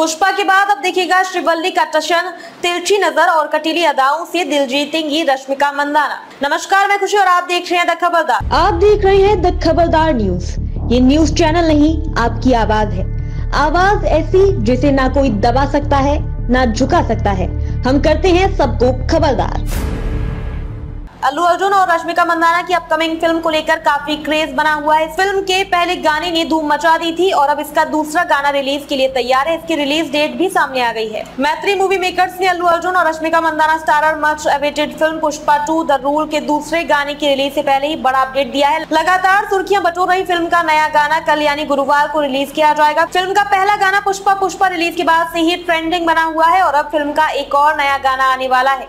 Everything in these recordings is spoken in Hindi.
पुष्पा के बाद अब देखिएगा श्रीवल्ली का टशन तिरछी नज़र और कटीली अदाओं से दिल जीतेंगी रश्मिका मंदाना। नमस्कार, मैं खुशी और आप देख रहे हैं द खबरदार। आप देख रहे हैं द खबरदार न्यूज़। ये न्यूज़ चैनल नहीं, आपकी आवाज़ है। आवाज़ ऐसी जिसे ना कोई दबा सकता है, ना झुका सकता है। हम करते हैं सबको खबरदार। अल्लू अर्जुन और रश्मिका मंदाना की अपकमिंग फ़िल्म को लेकर काफ़ी क्रेज बना हुआ है। फ़िल्म के पहले गाने ने धूम मचा दी थी और अब इसका दूसरा गाना रिलीज़ के लिए तैयार है। इसकी रिलीज़ डेट भी सामने आ गई है। मैत्री मूवी मेकर्स ने अल्लू अर्जुन और Rashmika Mandanna starrer much awaited film Pushpa two, the rule के दूसरे गाने की रिलीज़ ऐसी पहले ही बड़ा अपडेट दिया है। लगातार सुर्खियाँ बटोर रही फ़िल्म का नया गाना, कल यानी गुरुवार को रिलीज़ किया जाएगा। फ़िल्म का पहला गाना पुष्पा पुष्पा रिलीज़ के बाद ऐसी ही ट्रेंडिंग बना हुआ है और अब फ़िल्म का एक और नया गाना आने वाला है।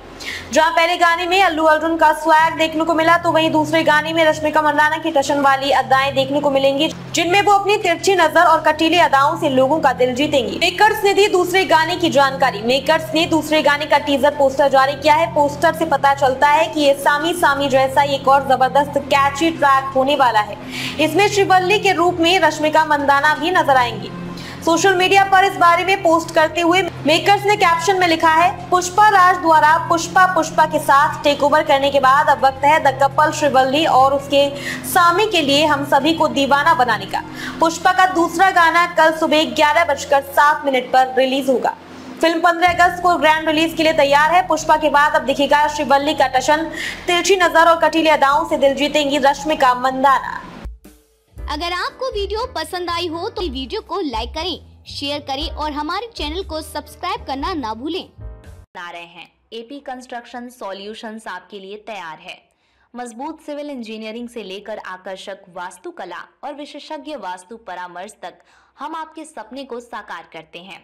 जहाँ पहले गाने में अल्लू अर्जुन का स्वैग देखने को मिला तो वहीं दूसरे गाने में रश्मिका मंदाना की टशन वाली अदाएँ देखने को मिलेंगी, जिनमें वो अपनी तिरछी नज़र और कटीली अदाओं से लोगों का दिल जीतेंगी। मेकर्स ने दी दूसरे गाने की जानकारी। मेकर्स ने दूसरे गाने का टीजर पोस्टर जारी किया है। पोस्टर से पता चलता है कि ये सामी सामी जैसा एक और ज़बरदस्त कैची ट्रैक होने वाला है। इसमें श्रीवल्ली के रूप में रश्मिका मंदाना भी नज़र आएँगी। सोशल मीडिया पर इस बारे में पोस्ट करते हुए मेकर्स ने कैप्शन में लिखा है, पुष्पा राज द्वारा पुष्पा पुष्पा के साथ टेक ओवर करने के बाद अब वक्त है द कपल श्रीवल्ली और उसके सामी के लिए हम सभी को दीवाना बनाने का। पुष्पा का दूसरा गाना कल सुबह ग्यारह बजकर सात मिनट पर रिलीज़ होगा। फ़िल्म 15 अगस्त को ग्रैंड रिलीज़ के लिए तैयार है। पुष्पा के बाद अब दिखेगा श्रीवल्ली का टशन। तिरछी नज़र और कटीली अदाओं से दिल जीतेंगी रश्मिका मंदाना। अगर आपको वीडियो पसंद आई हो तो वीडियो को लाइक करें, शेयर करें और हमारे चैनल को सब्सक्राइब करना ना भूलें। बना रहे हैं। एपी कंस्ट्रक्शन सॉल्यूशंस आपके लिए तैयार है। मज़बूत सिविल इंजीनियरिंग से लेकर आकर्षक वास्तुकला और विशेषज्ञ वास्तु परामर्श तक हम आपके सपने को साकार करते हैं।